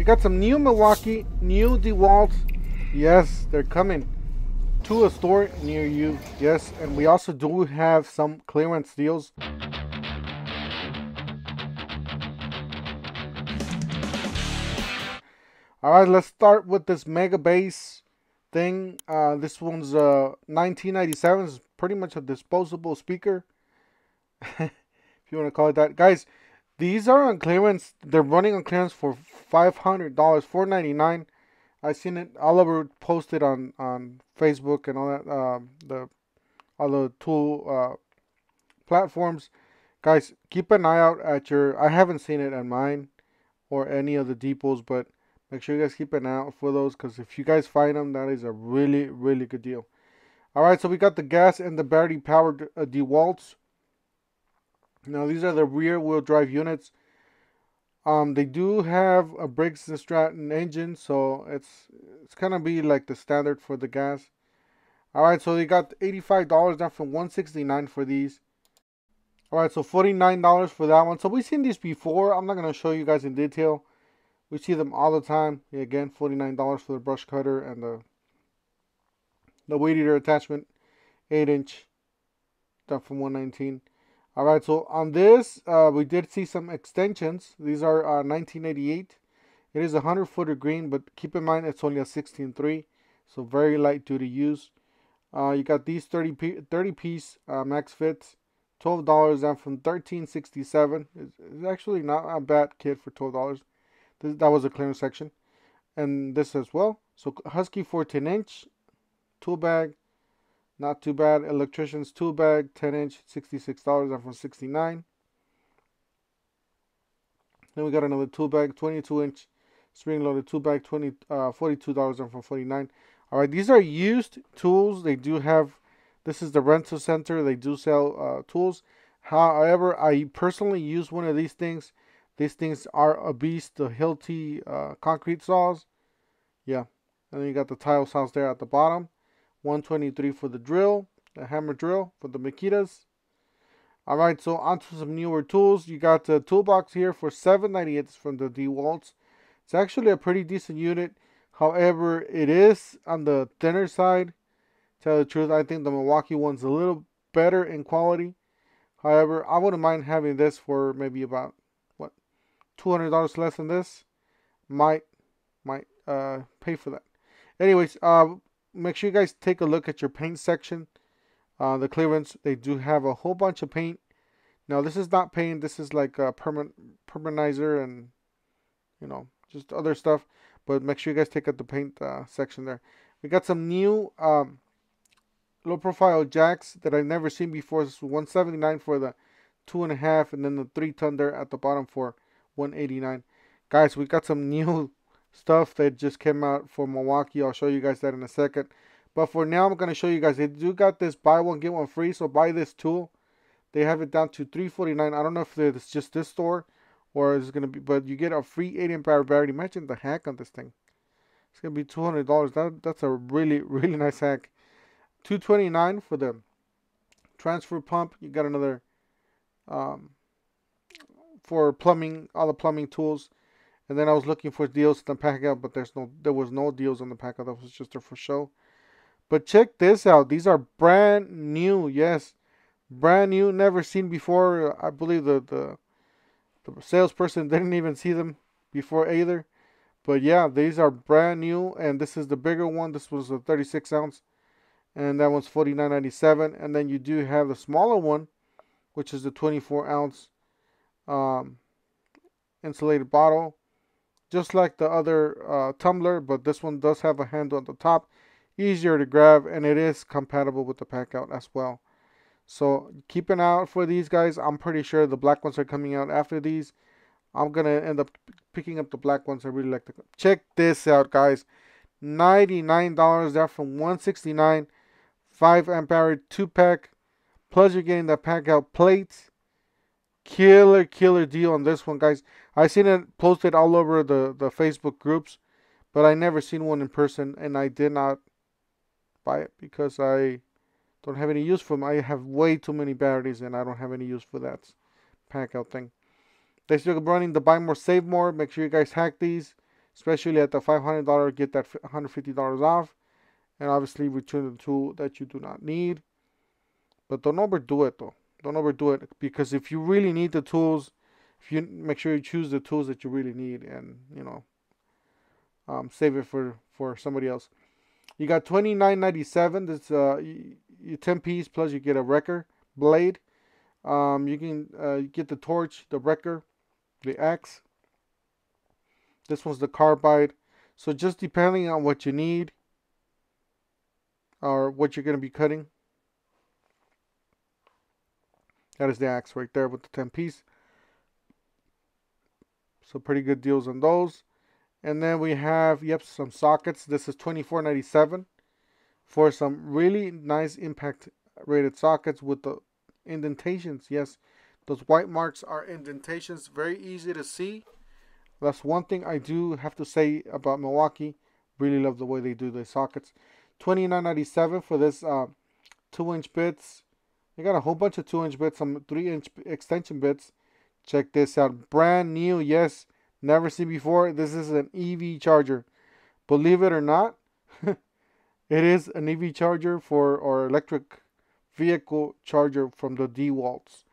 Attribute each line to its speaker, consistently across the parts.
Speaker 1: We got some new Milwaukee, new DeWalt. Yes, they're coming to a store near you. Yes, and we also do have some clearance deals. All right, let's start with this Mega Bass thing. Uh, this one's uh 1997. It's pretty much a disposable speaker, if you want to call it that, guys. These are on clearance. They're running on clearance for five hundred dollars, four ninety nine. I seen it all over posted on on Facebook and all that. Uh, the all the tool uh, platforms, guys. Keep an eye out at your. I haven't seen it on mine or any of the depots, but make sure you guys keep an eye out for those because if you guys find them, that is a really really good deal. All right, so we got the gas and the battery powered uh, DeWalt's. Now these are the rear wheel drive units. Um, they do have a Briggs and Stratton engine, so it's it's gonna be like the standard for the gas. All right, so they got eighty-five dollars down from one sixty-nine for these. All right, so forty-nine dollars for that one. So we've seen these before. I'm not gonna show you guys in detail. We see them all the time. Again, forty-nine dollars for the brush cutter and the the weed eater attachment, eight inch, down from one nineteen. All right, so on this, uh, we did see some extensions. These are uh, 1988. It is a 100 footer green, but keep in mind it's only a 16.3, so very light duty use. Uh, you got these 30 p 30 piece uh, MaxFits, twelve dollars down from 13.67. It's, it's actually not a bad kit for twelve dollars. That was a clearance section, and this as well. So Husky 14 inch tool bag, not too bad. Electrician's tool bag, 10 inch, $66 up from 69 Then we got another tool bag, 22 inch spring loaded tool bag, 20, uh, $42 up from 49 All right, these are used tools. They do have, this is the rental center. They do sell uh, tools. However, I personally use one of these things. These things are a beast, the Hilti uh, concrete saws. Yeah. And then you got the tile saws there at the bottom. 123 for the drill, the hammer drill for the Makitas. All right, so onto some newer tools. You got the toolbox here for 798 from the DeWalt's. It's actually a pretty decent unit. However, it is on the thinner side. Tell the truth, I think the Milwaukee one's a little better in quality. However, I wouldn't mind having this for maybe about what $200 less than this. Might might uh, pay for that. Anyways, uh, make sure you guys take a look at your paint section. Uh, the clearance, they do have a whole bunch of paint. Now, this is not paint. This is like a permanent permanizer and, you know, just other stuff. But make sure you guys take out the paint uh, section there. We got some new um, low profile jacks that I've never seen before. This is 179 for the two and a half, and then the three there at the bottom for 189. Guys, we got some new stuff that just came out for Milwaukee. I'll show you guys that in a second. But for now, I'm going to show you guys. They do got this buy one, get one free. So buy this tool. They have it down to 349 I don't know if it's just this store or it's going to be, but you get a free 8 amp hour battery. Imagine the hack on this thing. It's going to be $200. That, that's a really, really nice hack. 229 for the transfer pump. You got another um, for plumbing, all the plumbing tools. And then I was looking for deals in the Packout, but there's no there was no deals on the Packout. That was just there for show. But check this out. These are brand new. Yes, brand new, never seen before. I believe the the, the salesperson didn't even see them before either. But yeah, these are brand new, and this is the bigger one. This was a 36 ounce, and that one's 49.97. And then you do have the smaller one, which is the 24 ounce um, insulated bottle just like the other uh, tumbler, but this one does have a handle on the top, easier to grab, and it is compatible with the Packout as well. So keep an eye out for these guys. I'm pretty sure the black ones are coming out after these. I'm gonna end up picking up the black ones. I really like the. Check this out, guys. $99 there from 169 5 amp hour 2 pack. Plus, you're getting the Packout plates killer killer deal on this one guys i seen it posted all over the the facebook groups but i never seen one in person and i did not buy it because i don't have any use for them i have way too many batteries and i don't have any use for that Packout thing. They still running the buy more save more. Make sure you guys hack these especially at the $500 get that $150 off. And obviously return the tool that you do not need. But don't overdo it though. Don't overdo it because if you really need the tools if you make sure you choose the tools that you really need and you know um, save it for for somebody else. You got 29.97 that's uh you, 10 piece plus you get a wrecker blade. Um, you can uh, get the torch the wrecker the axe. This one's the carbide. So just depending on what you need or what you're going to be cutting that is the axe right there with the 10 piece. So pretty good deals on those. And then we have, yep, some sockets. This is $24.97 for some really nice impact rated sockets with the indentations. Yes, those white marks are indentations. Very easy to see. That's one thing I do have to say about Milwaukee. Really love the way they do the sockets. $29.97 for this uh, 2 inch bits they got a whole bunch of 2 inch bits, some 3 inch extension bits. Check this out. Brand new, yes. Never seen before. This is an EV charger. Believe it or not, it is an EV charger for or electric vehicle charger from the DeWalt's.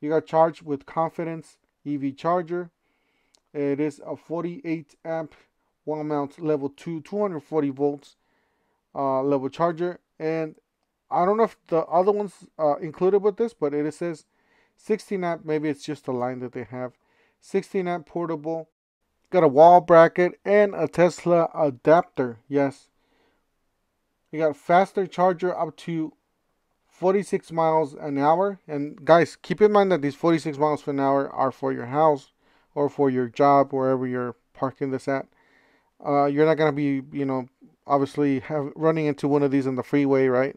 Speaker 1: You got charged with confidence EV charger. It is a 48 amp one mount level 2 240 volts uh, level charger and I don't know if the other ones uh, included with this, but it says 16 amp. Maybe it's just a line that they have. 16 amp portable. Got a wall bracket and a Tesla adapter. Yes. You got faster charger up to 46 miles an hour. And guys, keep in mind that these 46 miles per hour are for your house or for your job, wherever you're parking this at. Uh, you're not gonna be, you know, obviously have running into one of these on the freeway, right?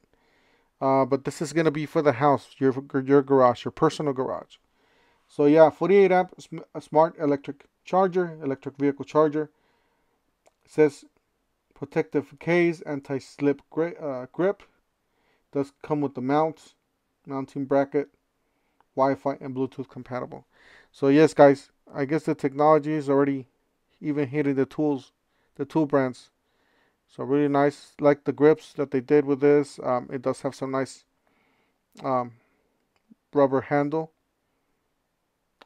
Speaker 1: Uh, but this is going to be for the house, your, your garage, your personal garage. So yeah, 48 amp smart electric charger, electric vehicle charger. It says protective case, anti-slip uh, grip. Does come with the mount, mounting bracket, Wi-Fi and Bluetooth compatible. So yes, guys, I guess the technology is already even hitting the tools, the tool brands so really nice, like the grips that they did with this. Um, it does have some nice um, rubber handle.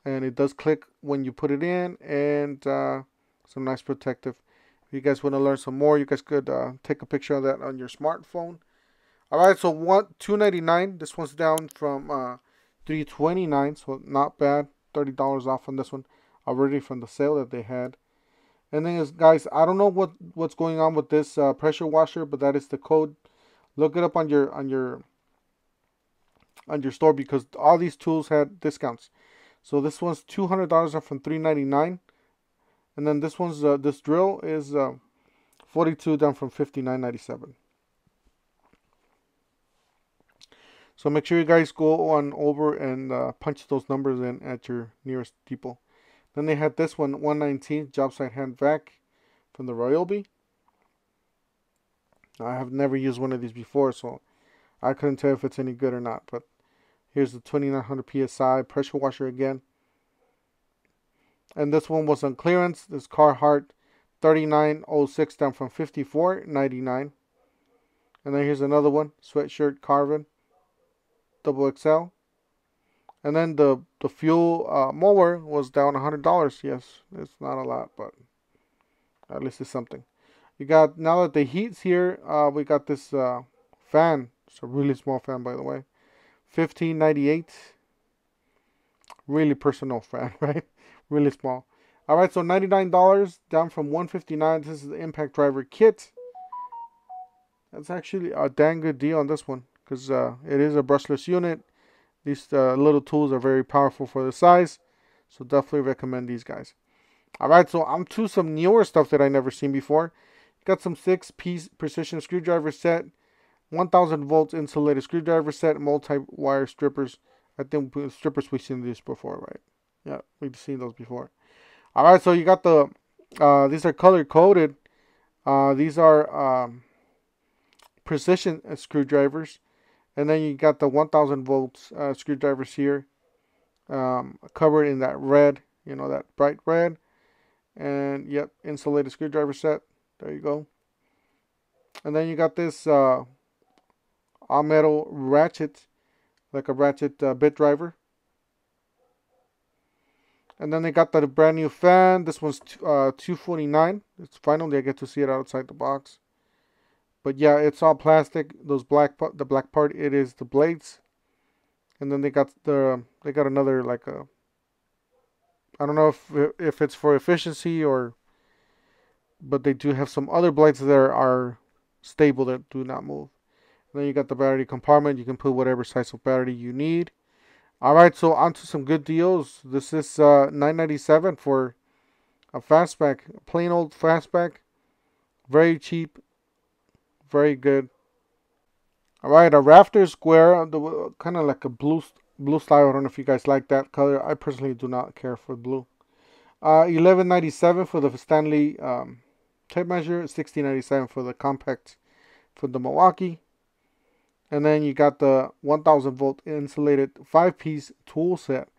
Speaker 1: And it does click when you put it in and uh, some nice protective. If you guys want to learn some more, you guys could uh, take a picture of that on your smartphone. All right, so one two ninety nine. This one's down from uh, three twenty nine, so not bad. Thirty dollars off on this one already from the sale that they had. And then, guys, I don't know what what's going on with this uh, pressure washer, but that is the code. Look it up on your on your on your store because all these tools had discounts. So this one's two hundred dollars off from three ninety nine, and then this one's uh, this drill is uh, forty two down from fifty nine ninety seven. So make sure you guys go on over and uh, punch those numbers in at your nearest depot. Then they had this one, 119 job site hand vac from the Ryobi. I have never used one of these before, so I couldn't tell if it's any good or not. But here's the 2900 psi pressure washer again. And this one was on clearance. This Carhartt 3906 down from 54.99. And then here's another one, sweatshirt Carvin, double XL. And then the the fuel uh, mower was down hundred dollars. Yes, it's not a lot, but at least it's something. You got now that the heat's here, uh, we got this uh, fan. It's a really small fan, by the way. Fifteen ninety eight. Really personal fan, right? really small. All right, so ninety nine dollars down from one fifty nine. This is the impact driver kit. That's actually a dang good deal on this one because uh, it is a brushless unit. These uh, little tools are very powerful for the size. So definitely recommend these guys. Alright, so I'm to some newer stuff that I never seen before. Got some six piece precision screwdriver set. 1000 volts insulated screwdriver set. Multi-wire strippers. I think strippers we've seen this before, right? Yeah, we've seen those before. Alright, so you got the, uh, these are color coded. Uh, these are um, precision screwdrivers. And then you got the 1000 volts uh, screwdrivers here um, covered in that red, you know, that bright red. And yep, insulated screwdriver set. There you go. And then you got this uh, all metal ratchet, like a ratchet uh, bit driver. And then they got the brand new fan. This one's uh, 249. It's finally I get to see it outside the box. But yeah, it's all plastic. Those black the black part it is the blades. And then they got the they got another like a I don't know if if it's for efficiency or but they do have some other blades that are stable that do not move. And then you got the battery compartment. You can put whatever size of battery you need. All right, so on to some good deals. This is uh, 9.97 for a fastback, plain old fastback. Very cheap, very good. All right, a rafter square, the kind of like a blue blue style. I don't know if you guys like that color. I personally do not care for blue. Uh, 11.97 for the Stanley um, tape measure. 16.97 for the compact for the Milwaukee. And then you got the 1000 volt insulated 5 piece tool set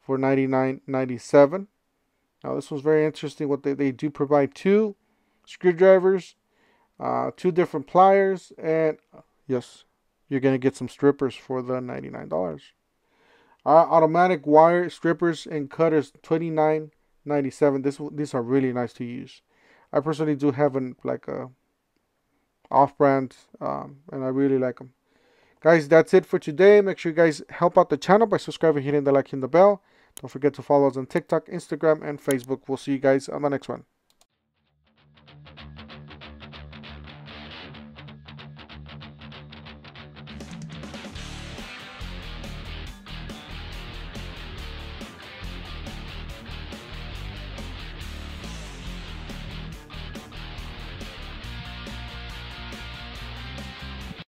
Speaker 1: for 99.97. Now this was very interesting. What they, they do provide two screwdrivers, uh, two different pliers, and yes, you're gonna get some strippers for the $99. Our automatic wire strippers and cutters 29.97. This these are really nice to use. I personally do have an like a off-brand, um, and I really like them. Guys, that's it for today. Make sure you guys help out the channel by subscribing, hitting the like, and the bell. Don't forget to follow us on TikTok, Instagram, and Facebook. We'll see you guys on the next one.